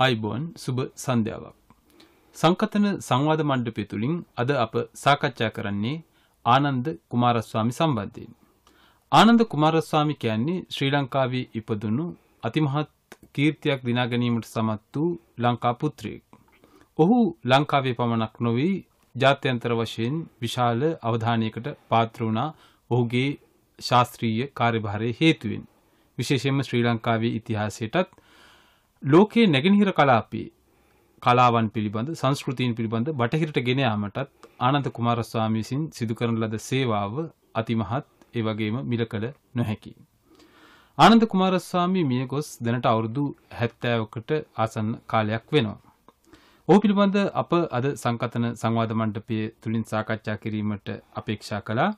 අයිබෝන් සුබ සන්ධ්‍යාවක්. සංකතන සංවාද මණ්ඩපය තුළින් අද අප සාකච්ඡා කරන්නේ ආනන්ද කුමාරස්වාමි සම්බන්ධයෙන්. ආනන්ද කුමාරස්වාමි කියන්නේ ශ්‍රී ලංකාවේ ඉපදුණු අතිමහත් කීර්තියක් දිනාගැනීමට සමත් වූ ලංකා පුත්‍රයෙක්. ඔහු ලංකාවේ පමණක් නොවී ජාත්‍යන්තර වශයෙන් විශාල අවධානයකට පාත්‍ර වුණා ඔහුගේ ශාස්ත්‍රීය කාර්යභාරය හේතුවෙන්. විශේෂයෙන්ම ශ්‍රී ලංකාවේ ඉතිහාසයටත් ලෝකයේ නැගෙනහිර කලාපයේ කලාවන් පිළිබඳ සංස්කෘතියන් පිළිබඳ බටහිරට ගෙන යාමටත් ආනන්ද කුමාරස්වාමී විසින් සිදු කරන ලද සේවාව අතිමහත් ඒ වගේම මිල කළ නොහැකි. ආනන්ද කුමාරස්වාමී මිය ගොස් දැනට අවුරුදු 70කට ආසන්න කාලයක් වෙනවා. ඔහු පිළිබඳ අප අද සංකතන සංවාද මණ්ඩපය තුලින් සාකච්ඡා කිරීමට අපේක්ෂා කළා.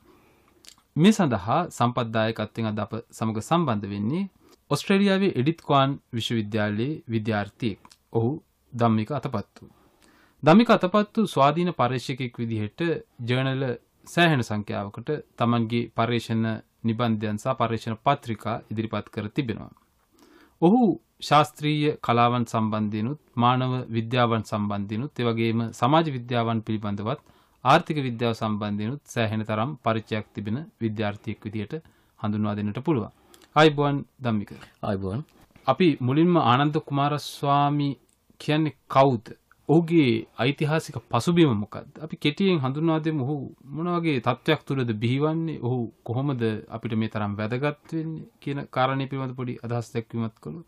මේ සඳහා සම්පත්දායකත්වයෙන් අද අප සමග සම්බන්ධ වෙන්නේ ඔස්ට්‍රේලියාවේ එඩිත් කවාන් විශ්වවිද්‍යාලයේ විද්‍යාර්ථියෙක්. ඔහු ධම්මික අතපත්තු. ධම්මික අතපත්තු ස්වාධීන පර්යේෂකෙක් විදිහට ජර්නල සෑහෙන සංඛ්‍යාවකට තමන්ගේ පර්යේෂණ නිබන්ධයන් සහ පර්යේෂණ පත්‍රිකා ඉදිරිපත් කර තිබෙනවා. ඔහු ශාස්ත්‍රීය කලාවන් සම්බන්ධයනුත් මානව විද්‍යාවන් සම්බන්ධයනුත් එවගේම සමාජ විද්‍යාවන් පිළිබඳවත් ආර්ථික විද්‍යාව සම්බන්ධයනුත් සෑහෙන තරම් පරිචයක් තිබෙන විද්‍යාර්ථියෙක් විදිහට හඳුන්වා දෙන්නට පුළුවන්. අයිබුවන් දම්මික. අයිබුවන් අපි මුලින්ම ආනන්ද කුමාරස්වාමි කියන්නේ කවුද? ඔහුගේ ඓතිහාසික පසුබිම මොකක්ද? අපි කෙටියෙන් හඳුන්වා දෙමු ඔහු මොන වගේ තත්ත්වයක් තුළද බිහිවන්නේ? ඔහු කොහොමද අපිට මේ තරම් වැදගත් වෙන්නේ කියන කාරණේ පිළිබඳ පොඩි අදහස් දැක්වීමක් කළොත්.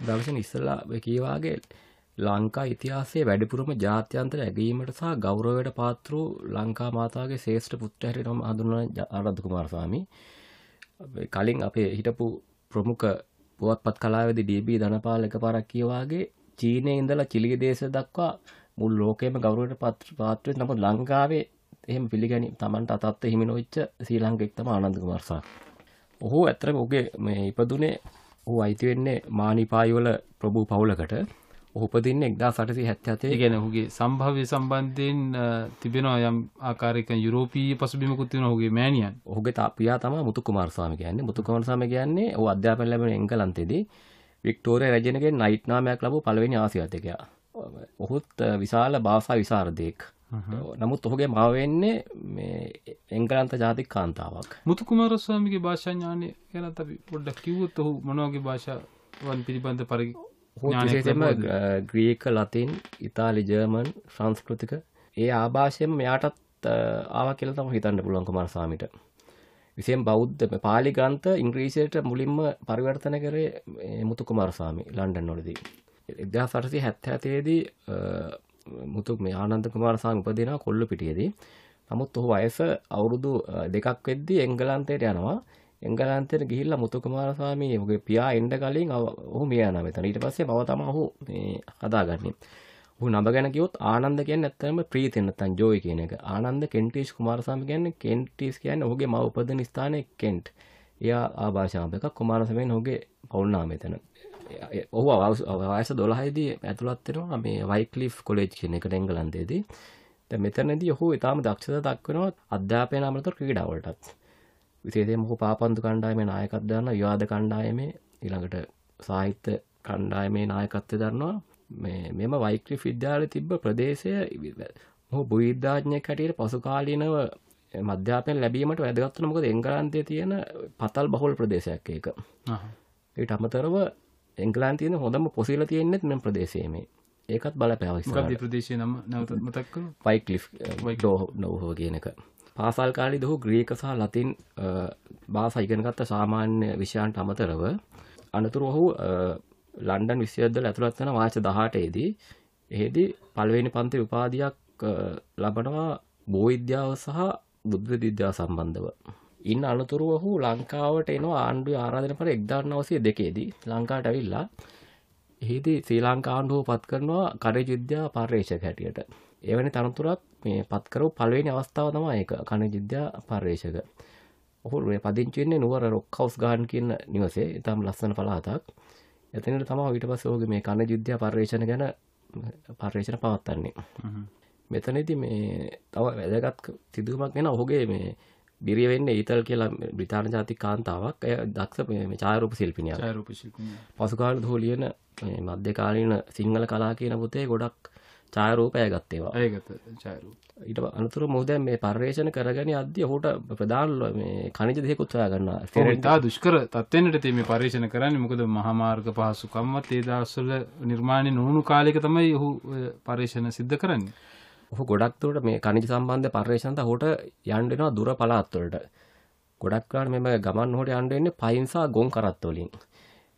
දවසන ඉස්සලා කියවාගේ ලංකා ඉතිහාසයේ වැඩිපුරම ජාත්‍යන්තර ඇගීමට සහ ගෞරවයට පාත්‍ර වූ ලංකා මාතාගේ ශේෂ්ඨ පුත්‍ර හැටියට නම් හඳුන්වන ආනන්ද කුමාරස්වාමී කලින් අපේ හිටපු ප්‍රමුඛ පුවත්පත් කලාවේදී ඩී.බී. ධනපාල එකපාරක් කියවාගේ චීනයේ ඉඳලා චිලි දේශ දක්වා මුළු ලෝකෙම ගෞරවයට පාත්‍ර වෙන නමුත් ලංකාවේ එහෙම පිළිගැනීම Tamanට අතත්ත හිමි නොවිච්ච ශ්‍රී ලාංකිකෙක් තමයි ආනන්ද කුමාරස්වාමී. ඔහු ඇත්තටම ඔහුගේ මේ ඉපදුනේ ඔහු අයිති වෙන්නේ මානිපායි වල ප්‍රභූ පවුලකට. උපදින්නේ 1877 ඒ කියන්නේ ඔහුගේ සම්භාව්‍ය සම්බන්ධයෙන් තිබෙනවා යම් ආකාරයක යුරෝපීය පසුබිමකුත් තියෙනවා ඔහුගේ මෑණියන්. ඔහුගේ තාපියා තමයි මුතු කුමාරස්වාමී කියන්නේ. මුතු කුමාරස්වාමී කියන්නේ ඔහු අධ්‍යාපනය ලැබෙන එංගලන්තයේදී වික්ටෝරියා රජනගෙන් නයිට් නාමයක් ලැබූ පළවෙනි ආසියාතිකයා. ඔහුත් විශාල භාෂා විශාරදයෙක්. නමුත් ඔහුගේ මාව වෙන්නේ මේ එංගලන්ත ජාතික කාන්තාවක්. මුතු කුමාරස්වාමීගේ භාෂා ඥානය ගැන අපි පොඩ්ඩක් කිව්වොත් ඔහු මොන වගේ භාෂාවන් පිළිබඳ පරි විශේෂයෙන්ම ග්‍රීක ලතින් ඉතාලි ජර්මන් සංස්කෘතික. ඒ ආභාෂයෙන් මෙයාටත් ආව කියල තම හිතන්න පුළුවන් කුමාරස්වාමිට විසයෙන් බෞද්ධ පාලි ග්‍රන්ථ ඉංග්‍රීසියට මුලින්ම පරිවර්තන කරේ මුතු කුමාරස්වාමි ලන්ඩන් නොලදී එදා සටසි හැත්ත ඇතේදී මුතු මේ ආනන්ද කුමාරසාම උපදිනා කොල්ල පිටියදී. නමුත් ඔහු අයස අවුරුදු දෙකක් වෙද්දී එංගලන්තයට යනවා එංගලන්තයට ගිහිල්ලා මුතු කුමාරස්වාමී ඔහුගේ පියා එන්න කලින් ඔහු මිය යනවා. මෙතන ඊට පස්සේ මව තමයි ඔහු මේ හදාගන්නේ. ඔහු නම ගැන කිව්වොත් ආනන්ද කියන්නේ ඇත්තටම ප්‍රීතිය නැත්නම් ජෝයි කියන එක. ආනන්ද කෙන්ටිස් කුමාරස්වාමී කියන්නේ කෙන්ටිස් කියන්නේ ඔහුගේ මව උපදින ස්ථානයේ කෙන්ට්. එයා ආభాෂාව එකක් කුමාරස්වාමීන් ඔහුගේ පවුල් නාමය එතන ඔහු වයස දොළහයිදී ඇතුළත් වෙනවා මේ වයික්ලිෆ් කොලේජ් කියන එකට එංගලන්තයේදී. දැන් මෙතනදී ඔහු ඊටාම දක්ෂතා දක්වනවා අධ්‍යාපනය අමතර ක්‍රීඩාවලටත්. විශේෂයෙන්ම ඔහු පාපන්දු කණ්ඩායමේ නායකත්වය දන්නවා විවාද කණ්ඩායමේ ඊළඟට සාහිත්‍ය කණ්ඩායමේ නායකත්වය දන්නවා. මේ මෙම වයික්ලිෆ් විද්‍යාලයේ තිබ්බ ප්‍රදේශය ඔහු භූවිද්‍යාඥයෙක් හැටියට පසු කාලීනව මධ්‍යාපනය ලැබීමට වැදගත් වුණා මොකද එංගලන්තයේ තියෙන පතල් බහුල ප්‍රදේශයක් ඒක. ඊට අමතරව එංගලන් තියෙන හොඳම පොසිල තියෙන්නෙත් මෙම ප්‍රදේශයේ ඒකත් බලපෑව ප්‍රදේශය නම නැවත මතක් වයික්ලිෆ් ඩෝ නොවහෝ කියන එක පාසල් කාලි දහු ග්‍රීක සහ ලතින් බාස ඉගෙනගත්ත සාමාන්‍ය විෂයන්ට අමතරව අනතුරු ඔහු ලන්ඩන් විශ්වවිද්‍යාල ඇතුළත් වෙන වාච දහටේදී එහෙදී පළවෙනි පන්ති උපාධියක් ලබනවා බෝවිද්‍යාව සහ බුද්ධ විද්‍යාව සම්බන්ධව. ඉන්න අනතුරුව ඔහු ලංකාවට එනවා ආණ්ඩුව ආරාධන පර එක්දාන්න අවසය දෙකේදී ලංකාට ඇවිල්ලා. එහිදී ශ්‍රී ලංකාණ්ඩුව පත් කරනවා කරේ විද්‍යා පර්යේෂක හැටියට. එවැනි තනතුරක් මේ පත්කරු පල්වෙනි අවස්ථාව තමයි එක කණ විද්‍යා පර්යේෂක ඔහු පදිංචින්නේ නුවර රොක් කවස් ගාන් කියන්න නිවසේ. ඉතාම් ලස්සන පලාතක් එතනට තම විට පස ඕගේ මේ කණ යුද්ධ පර්යේෂණ ගැන පර්යේෂණ පවත්තන්නේ මෙතනති මේ තව වැදගත් සිදුවමක් ගෙන ඔහුගේ මේ බිරිය වෙන්නේ ඊතල් කියලා බ්‍රිතාන ජාතික කාන්තාවක්. ඇය දක්ෂ. ඡායාරූප ශිල්පිනිය. පසුකාලීන දහෝ ලියන මේ මධ්‍යකාලීන සිංහල කලා කියන පොතේ ගොඩක් ඡායාරූප ඇය ගත්තේවා. ඊට අනතුරු මොහු දැන් මේ පර්යේෂණ කරගෙන යද්දී ඔහුට ප්‍රධාන ල- මේ හොයා ගන්නවා. ඔව්, ඉතා දුෂ්කර තත්වෙන්නට තේ මේ පර්යේෂණ කරන්නේ මොකද මහාමාර්ග පහසුකම්වත් ඒ දවස්වල නිර්මාණය නොවුණු කාලෙක තමයි ඔහු ඔය පර්යේෂණ සිද්ධ කරන්නේ. ඔහු ගොඩක් දුරට මේ khනිජ සම්බන්ධ පර්යේෂණත ඔහුට යන්න වෙනවා දුර පළාත් වලට. ගොඩක් වෙලාවට මෙම ගමන් ඔහුට යන්න වෙන්නේ පයින් සහ ගොන් කරත්ත වලින්.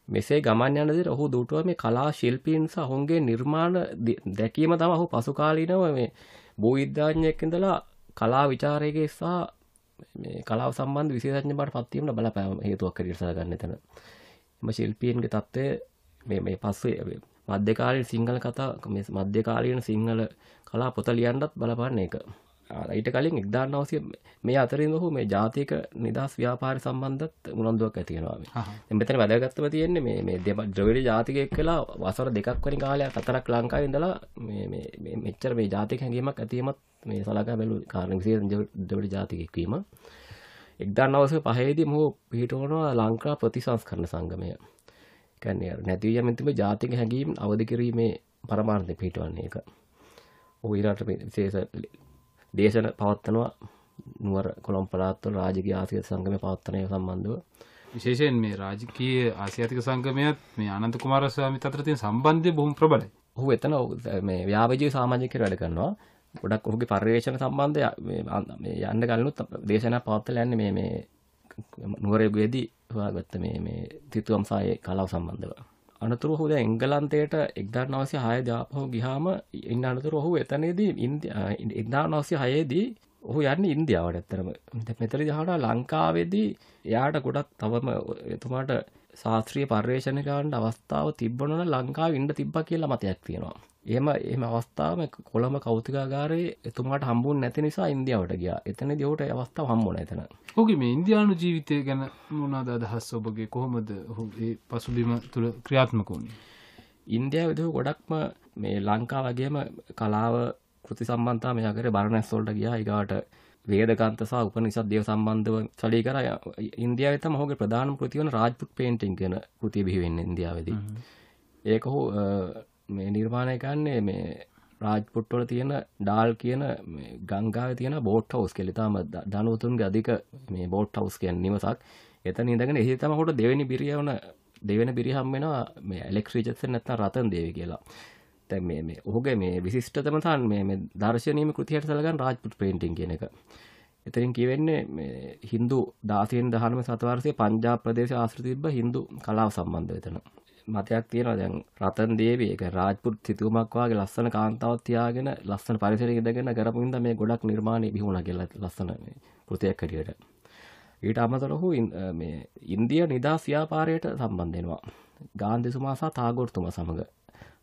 මෙසේ ගමන් යන විදිහට ඔහු දුටුව මේ කලා ශිල්පීන් සහ ඔවුන්ගේ නිර්මාණ දි- දැකීම තමයි ඔහු පසු කාලීනව මේ භූවිද්‍යාඥයෙක් ඉඳලා කලා විචාරයේ සහ මේ කලාව සම්බන්ධ විශේෂඥ බවට පත් වීමට බලපෑම හේතුවක් හැටියට සලකන්න එතන. එම ශිල්පීන්ගේ තත්ත්වය මේ මේ පස්සේ මධ්‍යකාලීන සිංහල කතා මේ මධ්‍යකාලීන සිංහල කලා පොත ලියන්නත් බලපාන්න ඒක. ඊට කලින් 1900 මේ අතරින් ඔහු මේ ජාතික නිදහස් ව්‍යාපාර සම්බන්ධත් උනන්දුවක් ඇති වෙනවා මේ. හහ. දැන් මෙතන වැදගත්කම තියෙන්නේ මේ මේ දෙම- ද්‍රවිඩ ජාතිකයෙක් කියලා වසර දෙකක් වැනි කාලයක් අතරක් ලංකාවේ ඉඳලා මෙච්චර මේ ජාතික හැඟීමක් ඇතිවීමත් මේ සලකා බැලු කාරණා විශේෂයෙන් ද්‍රවිඩ- ද්‍රවිඩ ජාතිකයෙක් වීම. 1905 දී මොහු පිහිටවනවා ලංකා ප්‍රතිසංස්කරණ සංගමය. කියන්නේ අර නැති වී යමින් තිබෙන ජාතික හැඟීම් අවදි කිරීමේ පරමාර්ථය පිහිටවන්නේ ඒක. ඔහු මේ විශේෂ දේශන පවත්වනවා නුවර කොළඹ පළාත්වල රාජකීය ආසික සංගමය පවත්වන ඒවා සම්බන්ධව. විශේෂයෙන් මේ රාජකීය ආසියාතික සංගමයත් මේ අනන්ත කුමාරස්වාමීත් අතර තියෙන සම්බන්ධය බොහොම ප්‍රබලයි. ඔහු එතන මේ ව්‍යාපජීවි සමාජිකයෙක් වැඩ කරනවා. ගොඩක් ඔහුගේ පර්යේෂණ සම්බන්ධය මේ යන්න ගලනුත් දේශනා පවත්වලා යන්නේ මේ මේ නුවරයේදී හොයාගත්ත මේ මේ තිතුවම් සායේ කලාව සම්බන්ධව. අනතුරු ඔහු දැන් එංගලන්තයට 1906 දී ආපහු ගියාම ඉන්න අනතුරු ඔහු එතනදී ඉන්දියා 1906 දී ඔහු යන්නේ ඉන්දියාවට ඇත්තරම. දැන් මෙතනදී අහනවා ලංකාවේදී එයාට ගොඩක් තවම එතුමාට ශාස්ත්‍රීය පර්යේෂණ ගන්න අවස්ථාව තිබ්බොන නම් ලංකාවේ ඉන්න තිබ්බා කියලා මතයක් තියෙනවා. එහෙම එහෙම අවස්ථාව කොළඹ කෞතුකාගාරයේ එතුමාට හම්බුනේ නැති නිසා ඉන්දියාවට ගියා. එතනදී ඔහුට ඒ අවස්ථාව හම්බුණා එතන. ඔහුගේ මේ ඉන්දියානු ජීවිතය ගැන මොනවද අදහස් ඔබගේ කොහොමද ඒ පසුබිම තුළ ක්‍රියාත්මක වුණේ? ඉන්දියාව විදහු ගොඩක්ම මේ ලංකා වගේම කලාව කෘති සම්බන්ධතා මේ අගරේ බරණැස් වලට ගියා ඊගාට වේදකන්ත සහ උපනිෂද් දේව සම්බන්ධව සලී කරා ඉන්දියාවේ තමයි ඔහුගේ ප්‍රධානම කෘතිය වන රාජ්පුත් පේන්ටිං කියන කෘතිය බිහි වෙන්නේ ඉන්දියාවේදී. ඒක අ, මේ නිර්මාණය කරන්නේ මේ රාජ්පුට් වල තියෙන ඩාල් කියන මේ ගංගාවේ තියෙන බෝට් හවුස් කියලා තාම ධනවතුන්ගේ අධික මේ බෝට් හවුස් කියන්නේ නිවසක්. එතන ඉඳගෙන එහි තමයි ඔහුට දෙවෙනි බිරිය වන දෙවෙනි බිරිය හම් වෙනවා මේ ඇලෙක්ස් රිචඩ්සන් නැත්නම් රතන් දේවි කියලා. දැන් මේ මේ ඔහුගේ මේ විශිෂ්ටතම තන් මේ මේ දර්ශනීය කෘතියට සලකන රාජ්පුට් පේන්ටිං කියන එක. එතනින් කියවෙන්නේ මේ හින්දු 16 19 සතවර්ෂයේ පංජාබ් ප්‍රදේශය ආශ්‍රිත තිබ්බ හින්දු කලාව සම්බන්ධව එතන. මතයක් තියෙනවා දැන් රතන් දේවී ඒක රාජ්පුත් සිතුවමක් වගේ ලස්සන කාන්තාවක් තියාගෙන ලස්සන පරිසරයක ඉඳගෙන කරපු හින්දා මේ ගොඩක් නිර්මාණ බිහුණා කියලා ලස්සන මේ කෘතියක් හැටියට. ඊට අමතරව ඔහු ඉන්- අ, මේ ඉන්දිය නිදහස් ව්‍යාපාරයට සම්බන්ධ වෙනවා. ගාන්ධිතුමා සහ තාගෝර්තුමා සමග.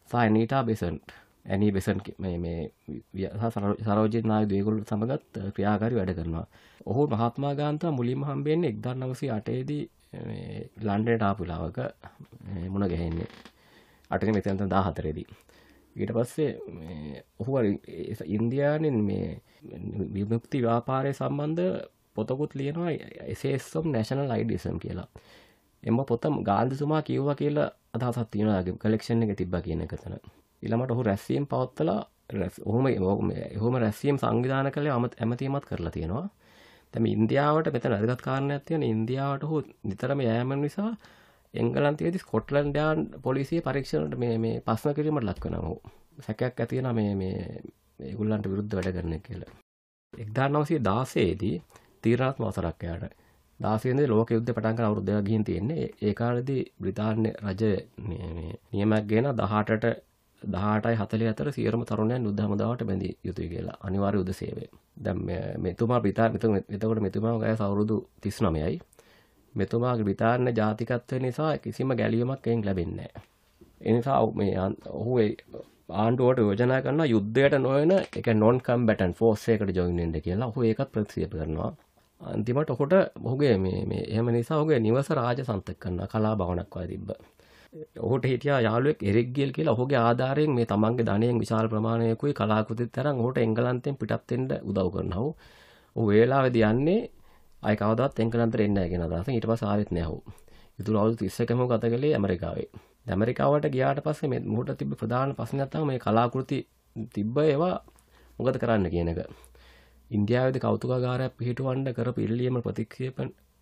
සහ ඇනීටා බෙසන්ට් ඇනී බෙසන් මේ මේ ව්‍ය- සහ සරෝ- සරෝජිනී නායිඩු ඒගොල්ලෝ සමගත් අ, ක්‍රියාකාරී වැඩ කරනවා. ඔහු මහත්මා ගාන්ධා මුලින්ම හම්බෙන්නේ 1908 දී මේ ලන්ඩනට ආපු වෙලාවක මේ මුණ ගැහෙන්නේ. අටක මෙතන 14 දී. ඊට පස්සේ මේ ඔහු අර ඉන්දියාවෙන් මේ විමුක්ති ව්‍යාපාරය සම්බන්ධ පොතකුත් ලියනවා එසේස්ම් නැශනල් අයිඩිසම් කියලා. එම පොත ගාන්ධතුමා කිව්වා කියලා අදහසක් තියෙනවා කලෙක්ෂන් එක තිබ්බා කියන එක තන. ඊළඟට ඔහු රැස්වීම පවත්වලා රැස්- ඔහොම ඔහොම රැස්වීම සංවිධානය කළේ අමත ඇමතීමත් කරලා තියෙනවා. දැන් මේ ඉන්දියාවට මෙතන වැදගත් කාරණයක් තියෙන ඉන්දියාවට ඔහු නිතරම යෑම නිසා එංගලන්තයේදී ස්කොට්ලන්ඩ් යාර්ඩ් පොලිසිය පරීක්ෂණයට මේ මේ ප්‍රශ්න කිරීමට ලක් වෙනවා ඔහු. සැකයක් ඇති වෙනවා මේ මේ මේගොල්ලන්ට විරුද්ධ වැඩ කරන එක කියලා. 1916 දී තීරණාත්මක අවසරක් එයාට. 16 දී ලෝක යුද්ධය පටන් ගන්න අවුරුදු දෙකක් ගිහින් තියෙන්නේ. ඒ- ඒ කාලේදී බ්‍රිතාන්‍ය රජය මේ මේ නියමයක් ගෙන 18ට 18යි 40 අතර සියලුම තරුණයන් යුද්ධ හමුදාවට බැඳිය යුතුයි කියලා. අනිවාර්ය යුද සේවය. දැන් මේ- මෙතුමා බ්‍රිතාන්‍ය මෙතුමා එතකොට මෙතුමාගේ වයස අවුරුදු 39යි. මෙතුමාගේ බ්‍රිතාන්‍ය ජාතිකත්වය නිසා කිසිම ගැලියමක් එයින් ලැබෙන්නේ නැහැ. ඒ නිසා ඔහු මේ අන්- ඔහු ඒ ආණ්ඩුවට යෝජනා කරනවා යුද්ධයට නොවන එක නොන් කම්බැටන් ෆෝස් එකකට ජොයින් වෙන්න කියලා. ඔහු ඒකත් ප්‍රතික්ෂේප කරනවා. අන්තිමට ඔහුට ඔහුගේ මේ මේ එහෙම නිසා ඔහුගේ නිවස රාජසන්තක කරනවා කලා භවනක් වගේ තිබ්බ. ඔහුට හිටියා යාළුවෙක් එරික් ගිල් කියලා ඔහුගේ ආධාරයෙන් මේ තමන්ගේ ධනයෙන් විශාල ප්‍රමාණයකුයි කලාකෘතිත් තරම් ඔහුට එංගලන්තයෙන් පිටත් වෙන්න උදව් කරනවා. ඔහු ඔහු වේලාවේදී යන්නේ අය කවදවත් එංගලන්තෙට එන්නේ නැහැ කියන අදහසෙන් ඊට පස්සේ ආවෙත් නෑ ඔහු. ඉතුරු අවුරුදු 31කම ගත කළේ ඇමරිකාවේ. ඇමරිකාවට ගියාට පස්සේ මේ මොහොත තිබ්බ ප්‍රධාන ප්‍රශ්නයක් තමයි මේ කලාකෘති තිබ්බ ඒවා මොකද කරන්න කියන එක. ඉන්දියාවේදී කෞතුකාගාරයක් පිහිටවන්න කරපු ඉල්ලීම ප්‍රතික්ෂේප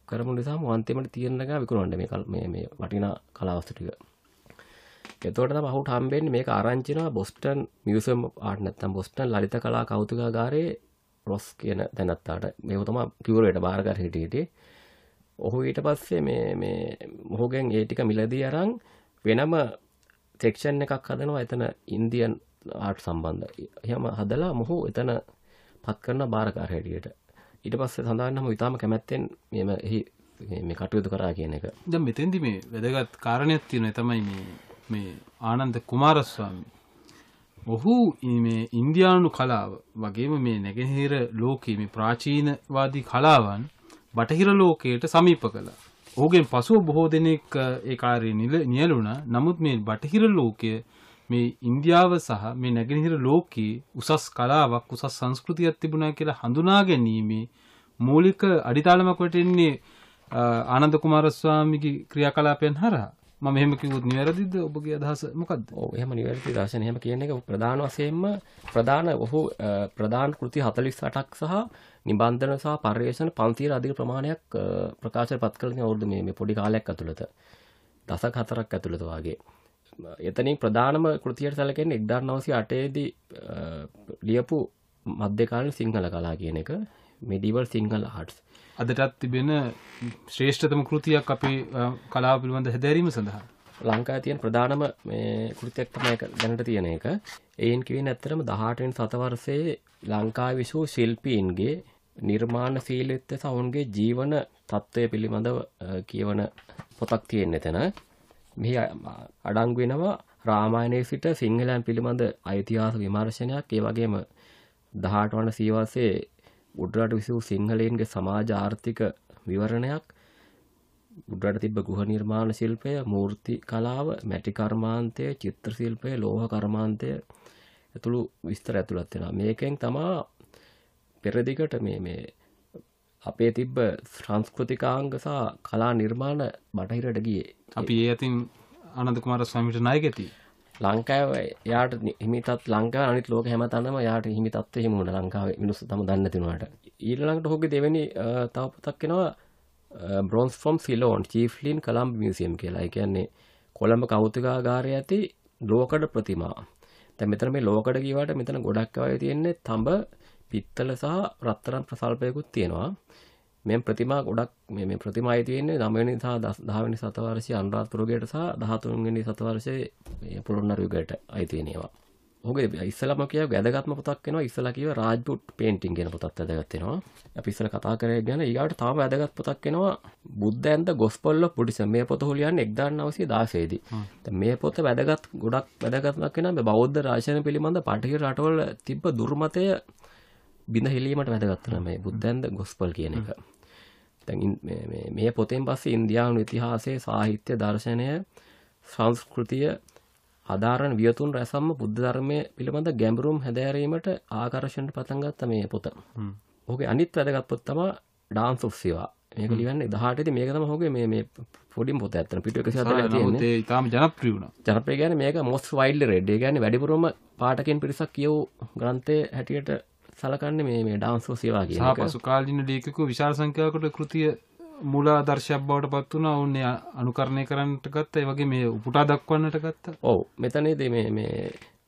කරමු නිසාම අන්තිමට තියෙන එක විකුණන්න මේ කල්- මේ මේ වටිනා කලාවස්තු ටික. එතකොට තමයි ඔහුට හම්බෙන්නේ මේක ආරංචි වෙනවා බොස්ටන් මියුසියම් ආර්ට් නැත්නම් බොස්ටන් ලලිත කලා කෞතුකාගාරයේ රොස් කියන තැනත්තාට මේක තමයි කියුරේට බාරගන්න හිටියේ. ඔහු ඊට පස්සේ මේ මේ මොහුගෙන් ඒ ටික මිලදී අරන් වෙනම සෙක්ෂන් එකක් හදනවා එතන ඉන්දියන් ආර්ට් සම්බන්ධ. එහෙම හදලා මොහු එතන පත් කරන බාරකාර හැටියට. ඊට පස්සේ සඳහන් නම් ඉතාම කැමැත්තෙන් මෙම එහි මේ- මේ කටයුතු කරා කියන එක. දැන් මෙතෙන්දි මේ වැදගත් කාරණයක් තියෙනවා ඒ තමයි මේ මේ ආනන්ද කුමාරස්වාමී ඔහු ඊ- මේ ඉන්දියානු කලාව වගේම මේ නැගෙනහිර ලෝකයේ මේ ප්‍රාචීනවාදී කලාවන් බටහිර ලෝකයට සමීප කළා. ඔහුගෙන් පසුව බොහෝ දෙනෙක් අ, ඒ කාර්යය නිල- නියැලුණා. නමුත් මේ බටහිර ලෝකය මේ ඉන්දියාව සහ මේ නැගෙනහිර ලෝකයේ උසස් කලාවක් උසස් සංස්කෘතියක් තිබුණා කියලා හඳුනා ගැනීමේ මූලික අඩිතාලමක් වටෙන්නේ අ, ආනන්ද කුමාරස්වාමීගේ ක්‍රියාකලාපයන් හරහා. මම එහෙම කිව්වොත් නිවැරදිද? ඔබගේ අදහස මොකක්ද ඔව් එහෙම නිවැරදි දර්ශන එහෙම කියන එක ප්‍රධාන වශයෙන්ම ප්‍රධාන ඔහු අ, ප්‍රධාන කෘති 48ක් සහ නිබන්ධන සහ පර්යේෂණ 500 අධික ප්‍රමාණයක් අ, ප්‍රකාශයට පත් කළ තියෙන අවුරුදු මේ මේ පොඩි කාලයක් ඇතුළත. දශක හතරක් ඇතුළත වාගේ. එතනින් ප්‍රධානම කෘතියට සැලකෙන්නේ 1908 දී අ, ලියපු මධ්‍යකාලීන සිංහල කලා කියන එක medieval සිංහල ආර්ට්ස් අදටත් තිබෙන ශ්‍රේෂ්ඨතම කෘතියක් අපේ අ, කලාව පිළිබඳ හැදෑරීම සඳහා ලංකා තියෙන ප්‍රධානම කෘතියක් තමයි දැනට තියෙන එක. එයින් කියවෙන ඇත්තටම 18 වෙනි සතවර්ෂයේ ලංකාවේ විසූ ශිල්පීන්ගේ නිර්මාණශීලීත්වය සහ ඔවුන්ගේ ජීවන තත්ත්වය පිළිබඳව කියවන පොතක් තියෙන එතන. මෙහි අ- අඩංගු වෙනවා. රාමායනයේ සිට සිංහලයන් පිළිබඳ ඓතිහාසික විමර්ශනයක්. ඒ වගේම 18 වන සියවසේ උඩරට විසූ සිංහලයන්ගේ සමාජ ආර්ථික විවරණයක් උඩරට තිබ්බ ගෘහ නිර්මාණ ශිල්පය මූර්ති කලාව මැටි කර්මාන්තය චිත්‍ර ශිල්පය ලෝහ කර්මාන්තය ඇතුළු විස්තර ඇතුළත් වෙනවා. මේකෙන් තමා පෙරදිගට මේ මේ අපේ තිබ්බ සංස්කෘතිකාංග සහ කලා නිර්මාණ බටහිරට ගියේ. අපි ඒ අතින් ආනන්ද කුමාරස්වාමීට ණයගැති ලංකාව යාට හිමිතත් ලංකා අනිත් ලෝක හැමතනම යාට හිමිතත්ව හිමුණ ලංකාව මිනිස්සු තම දන්න තිනවාට ඊළඟට හොගේ දෙවැනි තව පොතක් කෙනවා bronzes from Ceylon chiefly in Colombo museum කියලා. කියන්නේ කොළඹ කෞතුකාගාරය ඇති ලෝකඩ ප්‍රතිමා. තැ මෙතන මේ ලෝකඩ කිවට මෙතන ගොඩක් අය තියෙන්නේ තඹ පිත්තල සහ රත්තරම් ප්‍රසල්පයකුත් තියෙනවා. මෙම ප්‍රතිමා ගොඩක් මේ මේ ප්‍රතිමා අයි තියෙන්නේ නමවෙනි සහ දහවැනි සතවර්ෂය අනුරාධපුරගයට සහ දහතුන්වෙනි සතවර්ෂයේ පොළොන්නරුවගයට අයි තියෙනවා ඔහුගේ ඉස්සලම කියව වැදගත්ම පොතක් වෙනවා. ඉස්සලා කියව රාජ්බුට් පේන්ටිං කියන පොතක් වැදගත් වෙනවා. අපි ඉස්සලා කතා කරේ ගැන ඊගාට තාම වැදගත් පොතක් වෙනවා Buddha and gospel of Buddhism මේ පොත හොලියන්නේ 1916 දී දැන් මේ පොත වැදගත් ගොඩක් වැදගත්මක් වෙනවා. මේ බෞද්ධ රාශන පිළිබඳ පටිඝ රටවල තිබ්බ දුර්මතය බිඳ හෙලීමට වැදගත් වෙනවා මේ බුද්ධ ඇන්ද ගොස්පල් කියන එක. දැන් මේ- පොතෙන් පස්සේ ඉන්දියානු ඉතිහාසය සාහිත්‍ය දර්ශනය සංස්කෘතිය අධාරණ වියතුන් රැසම්ම බුද්ධ ධර්මය පිළිබඳ ගැඹුරුම් හැදෑරීමට ආකර්ශණයට පටන් ගත්ත මේ පොත. ඕකේ අනිත් වැදගත් පොත් තමයි ඩාන්ස් ඔෆ් සිවා. මේක ලියන්නේ 18 දී මේක තමයි ඔහුගේ මේ මේ පොඩි පොත ඇත්තට පිටු 104ක් තියෙන්නේ. ඒ ඉතාම ජනප්‍රිය වුණා. ජනප්‍රිය කියන්නේ මේක most widely read. ඒ කියන්නේ වැඩිපුරම පාඨකයන් පිරිසක් කියවූ ග්‍රන්ථය හැටියට සලකන්නේ මේ මේ ඩාන්ස් සිවා කියන සහ එක. පසු කාලීන ලේඛකයෝ විශාල සංඛ්‍යාවකට කෘතිය මූලාදර්ශයක් බවට පත් වුණා. එය අනුකරණය කරන්නට ගත්තා. ඒ වගේ මේ උපුටා දක්වන්නට ගත්තා. ඔව්. මෙතනේදී මේ මේ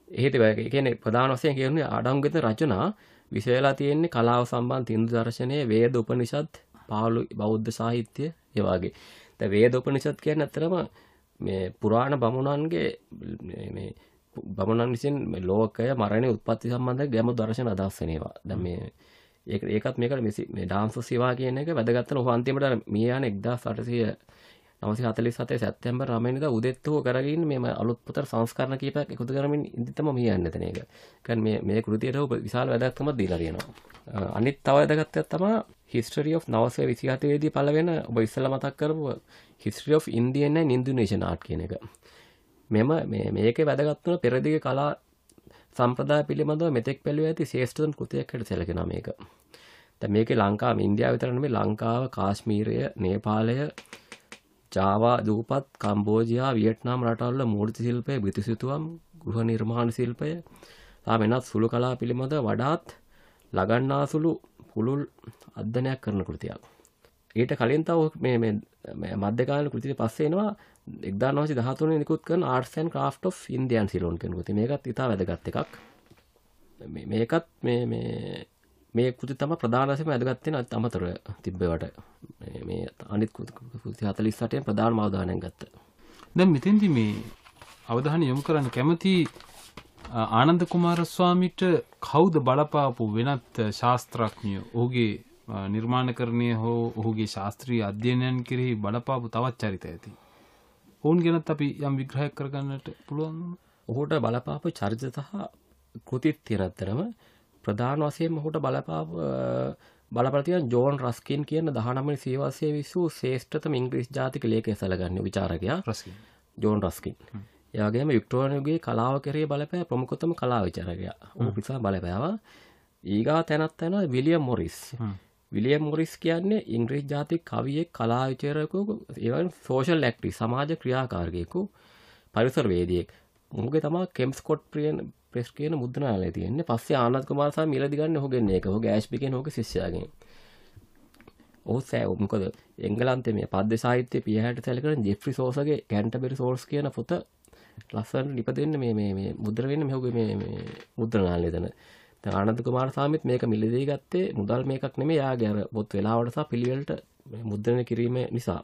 එහෙට කියන්නේ ප්‍රධාන වශයෙන් කියන්නේ අඩංගුවෙත රචනා. විශේෂලා තියෙන්නේ කලාව සම්බන්ධ හින්දු දර්ශනය වේද උපනිෂද් පාළු බෞද්ධ සාහිත්‍ය ඒ වගේ. දැන් වේද උපනිෂද් කියන්නේ අතරම මේ පුරාණ බමුණන්ගේ මේ බමුණන් විසින් මේ ලෝකය මරණය උත්පත්ති සම්බන්ධ ගැඹුරු දර්ශන අදහස් වෙන ඒවා. දැන් මේ ඒක ඒකත් මේකට මෙසි මේ ඩාන්ස් සේවා කියන එක වැදගත් වෙන ඔහු අන්තිමට අර මිය යන 1800 947 සැප්තැම්බර් 9 වෙනිදා උදෙත් හෝ කරගෙන මේ අලුත් පොතට සංස්කරණ කීපයක් එකතු කරමින් ඉඳි තමයි මිය යන්නේ එතන ඒක. කියන්නේ මේ මේ කෘතියට ඔහු විශාල වැදගත්කමක් දීලා තියෙනවා. අ, අනිත් තව වැදගත් එකක් තමයි History of 927 දී පළ වෙන ඔබ ඉස්සෙල්ලා මතක් කරපු History of Indian and Indonesian Art කියන එක. මෙම මේ මේකේ වැදගත් වන පෙරදිග කලා සම්ප්‍රදාය පිළිබඳව මෙතෙක් පැළුව ඇති ශේෂ්ඨතම කෘතියක් හැට සැලකෙනවා මේක. දැන් මේකේ ලංකාව ඉන්දියාව විතර නෙමෙයි ලංකාව කාශ්මීරය නේපාලය ජාවා දූපත් කම්බෝජියා වියට්නාම් රටවල මූර්ති ශිල්පය බිතුසිතුවම් ගෘහ නිර්මාණ ශිල්පය සහ වෙනත් සුළු කලා පිළිබඳ වඩාත් ලගන්නාසුළු පුළුල් අධ්‍යයනයක් කරන කෘතියක්. ඊට කලින් තව මේ මේ මධ්‍යකාලීන කෘතිය පස්සේ එනවා 1913 නිකුත් කරන Arts and Craft of Indian Ceylon කියන කෘතිය. මේකත් ඉතා වැදගත් එකක්. මේ මේකත් මේ මේ මේ කෘති තමයි ප්‍රධාන වශයෙන් වැදගත් වෙන අමතර තිබ්බවට. මේ මේ අනිත් කෘති 48න් ප්‍රධාන අවධානයක් ගත්තා. දැන් මෙතෙන්දි මේ අවධානය යොමු කරන්න කැමති ආනන්ද කුමාරස්වාමිට කවුද බලපාපු වෙනත් ශාස්ත්‍රඥයෝ ඔහුගේ නිර්මාණකරණය හෝ ඔහුගේ ශාස්ත්‍රීය අධ්‍යයනයන් කෙරෙහි බලපාපු තවත් චරිත ඇති. ඔවුන් ගැනත් අපි යම් විග්‍රහයක් කරගන්නට පුළුවන් ඔහුට බලපාපු චරිත සහ කෘතිත් තියෙනත්තරම ප්‍රධාන වශයෙන් ඔහුට බලපාපු බලපතියන් ජෝන් රස්කින් කියන දහනමනි සේවාසය විස්සූ ශේෂ්ඨතම ඉංග්‍රීස් ජාතික ලේකය සලගන්න විචාරකයා. ජෝන් රස්කින්. යාගේම යුක්ටෝනයගේ කලාව කරේ බලපෑ ප්‍රමුකොතම කලා විචාරකයා ඔහු පිසා බලපෑව. ඒගා තැනත් තැන විලියම් මොරිස් විලියම් මොරිස් කියන්නේ ඉංග්‍රීස් ජාතික කවියෙක් කලා විචාරකු ඒවන් සෝෂල් ලැක්ටි සමාජ ක්‍රියාකාරකයකු පරිසරවේදියෙක් මුගේ තමා කෙම්ස්කොට් ප්‍රියන් ප්‍රෙස් කියන මුද්‍රනාලය තියෙන්නේ. පස්සේ ආනත් කුමාරසා මිලදිගන්න හොගෙන්නේ එක. හො ගෑස්්ික හොක ශිෂ්‍යයාගෙන්. ඔහු සෑ මොකද එංගලන්තේ මේ පද්‍ය සාහිත්‍ය පියහට සැලකරන ජෙෆ්‍රි සෝසගේ කැන්ටබෙරි සෝර්ස් කියන පොත ලස්සන් ලිපදන්න මේ මේ මුද්‍රවෙන්න මෙහුග මේ මුද්‍රනාලය තන ආනන්ද කුමාර සාමිත් මේක මිලදී ගත්තේ මුදල් මේකක් නෙමේ යා ගැර පොත් වෙලාවටසා පිළිවෙලට මුද්‍රණය කිරීම නිසා.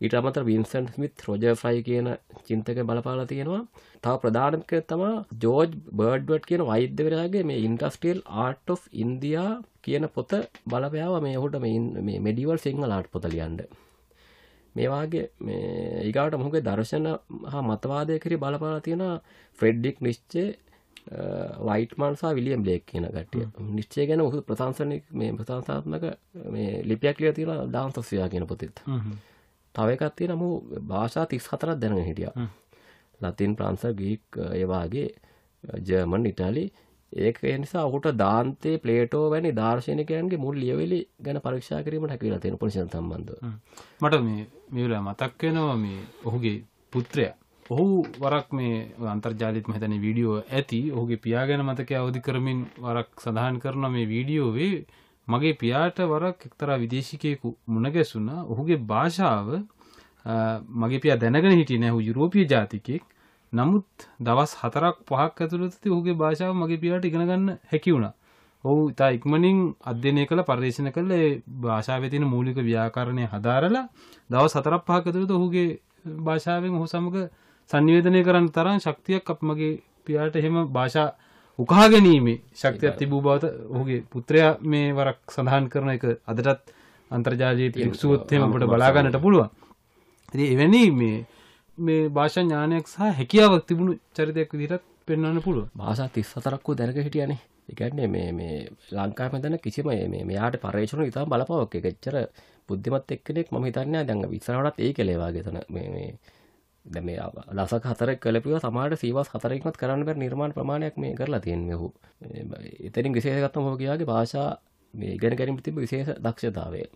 ඊට අමතර වින්සන් ස්මිත් රොජ ෆ්‍රයි කියන චින්තක බලපාලා තියෙනවා. තව ප්‍රධානක තමා ජෝජ් බර්ඩ්වට් කියන වෛද්‍යවරයාගේ මේ ඉන්ටස්ටේල් ආර්ට් of ඉන්දයා කියන පොත බලපයාව මේ හුට මේ මෙඩිවල් සිංහල ආට් පොත ලියන්ඩ මේවාගේ ඒගාට මොහගේ දර්ශන හා මතවාදය කරි බලපාලා තියෙන ෆ්‍රෙඩ්ඩික් නිශ්චේ වයිටමන්සා විලියම් බ්ලේක් කියන කටිය නිශ්චය ගැන ඔහු ප්‍රසංසනය මේ ප්‍රසංසාත්මක මේ ලිපියක් ලිය තියෙන දාන්තස්වයා කියන පොතිත්. තව එකක් තියෙන මු භාෂා තිස් හතරක් දැනගෙන හිටිය. ලතින් ප්‍රංස ගීක් ඒවාගේ ජර්මන් ඉටලි ඒක නිසා ඔහුට දාන්තේ පලේටෝ වැනි දර්ශනකයන්ගේ මුල් ලියවෙලි ගැන පරීක්ෂා කිරීමට හැකිලා තියෙන පොලිසින් සම්බන්ධ මට මේ මේවල මතක් වෙනවා මේ ඔහුගේ පුත්‍රය ඔහු වරක් මේ අන්තර්ජාලිත මහිතන වීඩියෝ ඇති. ඔහුගේ පියාගැන මතක අවධි කරමින් වරක් සඳහන් කරන මේ වීඩියෝවේ මගේ පියාට වරක් එක්තරා විදේශිකයකු මුණගැසුන්න ඔහුගේ භාෂාව මගේ පියා දැනගෙන හිටිය නැහු යුරෝපිය ජාතිකෙක් නමුත් දවස් හතරක් පහක් ඇතුළතති ඔහුගේ භාෂාව මගේ පියාට ඉගෙනගන්න හැකි වුණ. ඔහු ඉතා ඉක්මනින් අධ්‍යනය කළ පර්දේශන කළ භාෂාවතින මූලික ව්‍යාකරණය හදාරලා දවස් හතරක් පහක් ඇතුළත ඔහුගේ භාෂාවෙන් ඔහු සමඟ සංනිවේදනය කරන්න තරම් ශක්තියක් අප මගේ පියාට එහෙම භාෂා උකහා ගැනීමේ ශක්තියක් තිබූ බවත ඔහුගේ පුත්‍රයා මේ වරක් සඳහන් කරන එක අදටත් අන්තර්ජාලයට එක්සුවත්හෙමට බලාගන්නට පුළුවන්. ඇති එවැනි මේ මේ භාෂා ඥානයක් සහ හැකියාවක් තිබුණු චරිතයක් විදිහට පෙන්වන්න පුළුව භාෂා තිස් සතරක්කු දැනක හිටියනේ. එකන්නේ මේ මේ ලංකා මෙතන කිසිම මෙයාට පරේෂණ ඉතා බලපවක්. එකච්චර බුද්ධිමත් එක්කෙනෙක් ම හිතන්න දැඟ විසරටත් ඒ කෙලේවාගේ තන මේ ද මේ ලසක හතර කලපිව සමාට සීවස් හතරෙක්මත් කරන්න බැ නිර්මාණ ප්‍රමාණයක් මේ කරලා තියෙන හු එතරින් විශේෂගත්තම හෝකයාගේ භාෂා මේ ගැන ගැනිම තිබ විශේෂ දක්ෂතාවේ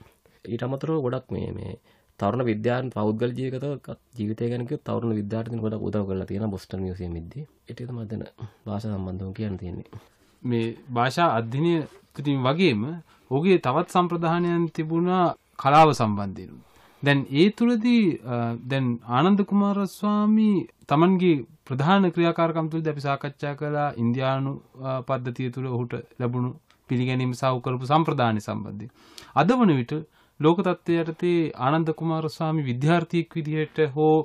ඊට අමතරව ගොඩක් මේ මේ තරුණ විද්‍යාන් පෞද්ගල ජීවිත ජීවිතය ගැනක තවරුණ විද්‍යාර්ථන ගොඩ උදව කරලා තියෙන බොස්ටන් නිවසේ මිද්දී එටද මදන භාෂ සම්බන්ධව කියන්න තියෙන්නේ. මේ භාෂා අධ්‍යනය තුටින් වගේම ඔහුගේ තවත් සම්ප්‍රධානයන් තිබුණා කලාව සම්බන්ධයනු. දැන් ඒ තුළදී දැන් ආනන්ද කුමාරස්වාමී තමන්ගේ ප්‍රධාන ක්‍රියාකාරකම් තුළ දැපි සාකච්ඡා කලා ඉන්දයානු පද්ධතිය තුළ ඔහුට ලැබුණු පිළිගැනීම සව් කරපු සම්ප්‍රධානය සම්බන්ධය. අද වන විට ලෝක තත්ත්වයටතේ ආනන්ද කුමාරස්වාමි විද්‍යාර්ථීක් විදිහට හෝ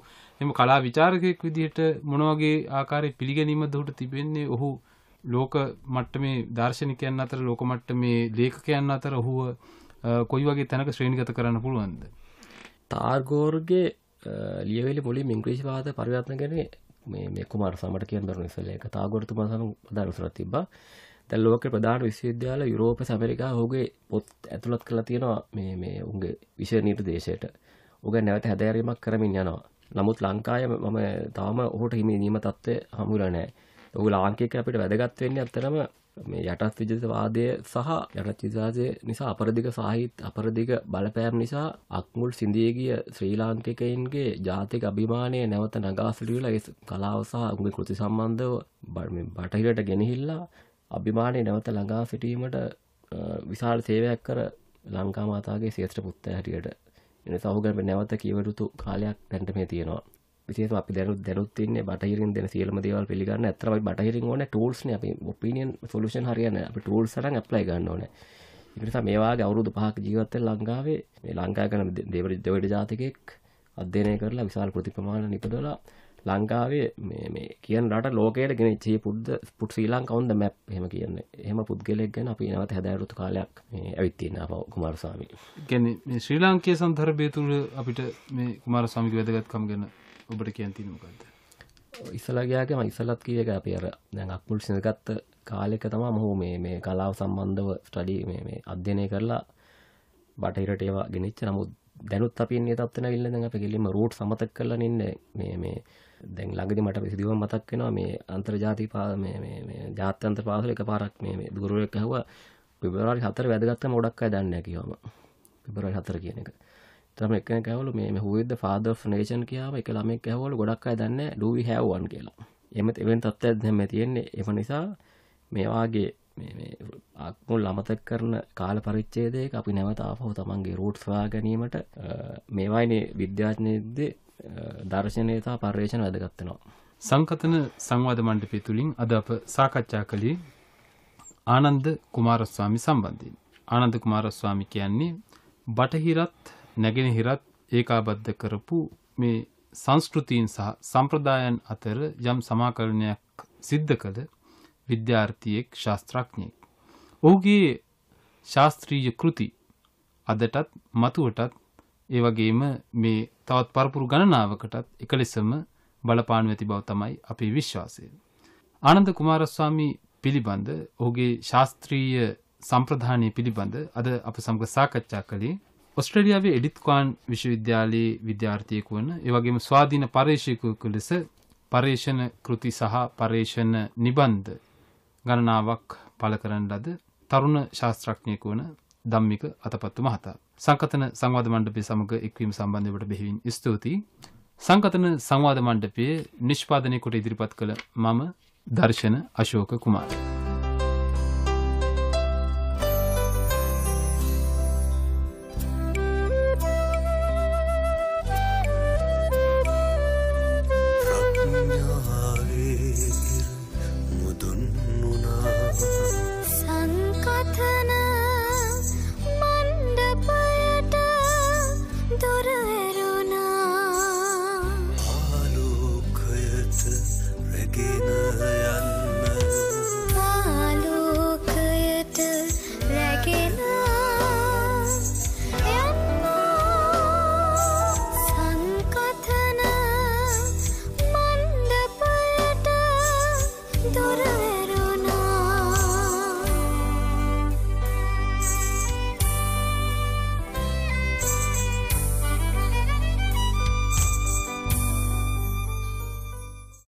එම කලා විචාරකයෙක් විදිහට මොනවගේ ආකාරය පිළිගැනීම දහුට තිබෙන්නේ ඔහු ලෝක මට්ට මේ දර්ශනිකයන් අතර ලෝක මට්ට මේ ලේකයන් අතර ඔහුව කොයි වගේ තැනක ශ්‍රේණිගත කරන්න පුළුවන්ද. තාර්ගෝර්ගේ ලියවෙලි මුලින් ඉංග්‍රීෂ් වාද පරිවර්තන ගැන මේ කුමාර සමට කියෙන් බරන සල එක තාගොරතුම සම පදරුසර තිබ දැල් ලෝක ප්‍රධාන විශ්වවිද්‍යාල යුරෝප සැමරිකා හෝගේ පොත් ඇතුළත් කළ තියෙනවා මේ මේ උන්ගේ විෂය නීට දේශයට උග නැවත හැදෑරීමක් කරමින් යනවා. නමුත් ලංකාය මම තාම ඔහුට හිමි නීම තත්ත්වය හමුල නෑ ඔහු ලාංකික අපිට වැදගත් වෙන්නේ අත්තරම මේ යටත් විජිතවාදය සහ යටත් විජාසය නිසා අපරදිග සාහිත් අපරදිග බලපෑම් නිසා අක්මුල් සිින්දියගිය ශ්‍රී ලාංකිකයින්ගේ ජාතික අභිමානය නැවත නගාසිරියල කලාව සහ උගේ කෘති සම්බන්ධව බටහිරට ගෙනහිල්ලා අභිමානය නැවත ළඟා සිටීමට විශාල් සේවයක් කර ලංකා මාතාගේ සේත්‍ර පුත්ත හැටියට. එන සහුගැම නැවත කියවරුතු කාලයක් දැන්ට මේ තියෙනවා. විශේෂ අපි දැනුත් දැනුත්තින්නේ බටහිරින් දෙන සියලම දේවල් පිළිගන්න. ඇතරයි බටහිරින් ඕන ටූල්ස් අපි ඔපිනියන් සොලුෂන් හරියන්න අප ටූල් සරන් ඇප්ලයි ගන්න ඕන. ඉනිසා මේවාගේ අවුරුදු පහක් ජීවත්ත ලංකාවේ මේ ලංකා කන දෙවරි දෙවට ජාතිකෙක් අධ්‍යනය කරලා විශාල ප්‍රතිපමාණ නිපදලා ලංකාවේ මේ කියන් රට ලෝකයට ගෙන චේ පුද්ද පුට් ශ්‍රී ලංකවන්ද මැප් හෙම කියන්න. එහම පුද්ගලෙක් ගැන අපි නවත හැදෑරුතු කාලයක් ඇවිත්තින්න අප කුමාරසාමි ගැන ශ්‍රී ලාංකය සන්දර්භය තුළ අපිට මේ කුමාර සමික වැදගත්කම් ගැන ඔබට කියන්තින මොකක්ද ඉස්සලගයාගේ ඉස්සලත් කියක අප අර දැන් අක්මුල් සිඳගත්ත කාලෙක තමා මොහු මේ මේ කලාව සම්බන්ධව ස්ටඩී මේ අධ්‍යනය කරලා බටහිරට ඒවා ගෙනනිච්ච නමුත් දැනුත් අපින් තත්වන ඉල්ල දැන් අප කිලිම රූට් සමතක් කරලා ඉන්න මේ මේ දැන් ලඟදි මට සිදුව මතක් වෙනවා මේ අන්තර්ජාති පා මේ ජාත්‍යන්ත පාසල එක පාරක් මේ දුරුවක් ඇහවා. පිබරවාරි හතර වැදගත්ත මොඩක් අය දන්න කිවම පිබරයි හතර කියන එක. තම එක කැවලු මේ හුවද ෆාද නේෂන් කියාව එක ළමෙක් ඇහවලු ගොඩක් අය දන්න ඩුවි හැවන් කියලා එමත් එවෙන් තත්ත්වත් දැම තියෙන්නේ එම නිසා මේවාගේ අක්මුල් අමතක් කරන කාල පරිච්චේදයක අපි නැවතාපහු තමන්ගේ රූට් ස්වා ගැනීමට මේවායිනේ විද්‍යාඥයද දර්ශනයතා පර්යේෂණ වැදගත්තනවා. සංකතන සංවාධ මණ්ඩපය තුළින් අද අප සාකච්ඡා කළේ ආනන්ද කුමාරස්වාමි සම්බන්ධයෙන්. ආනන්ද කුමාරස්වාමි කියන්නේ බටහිරත් නැගෙනහිරත් ඒකාබද්ධ කරපු මේ සංස්කෘතීන් සහ සම්ප්‍රදායන් අතර යම් සමාකරණයක් සිද්ධ කළ විද්‍යාර්ථියෙක් ශාස්ත්‍රඥයෙක්. ඔහුගේ ශාස්ත්‍රීය කෘති අදටත් මතුවටත් ඒවගේම මේ තවත් පරපුරු ගණනාවකටත් එක ලෙසම බලපාන ඇති බව තමයි අපේ විශ්වාසය. ආනන්ද කුමාරස්වාමී පිළිබඳ ඔහුගේ ශාස්ත්‍රීය සම්ප්‍රධානය පිළිබඳ අද අප සමග සාකච්ඡා කළේ ඔස්ට්‍රලියාවේ එඩිත්කාන් විශ්වවිද්‍යාලයේ විද්‍යාර්ථයකු වන ඒවගේම ස්වාධීන පර්ේෂයකුකු ලෙස පර්ේෂණ කෘති සහ පර්ේෂණ නිබන්ධ ගණනාවක් පල කරන ලද තරුණ ශාස්ත්‍රඥයකු වන දම්මික අතපත්තු මහතා. සංකතන සංවාධ මණ්ඩපය සමඟ එක්වීම සම්බන්ධවට බෙහිවින් ස්තුතියි. සංකතන සංවාධ මණ්ඩපයේ නිෂ්පාදනය කොට ඉදිරිපත් කළ මම දර්ශන අශෝක කුමාර.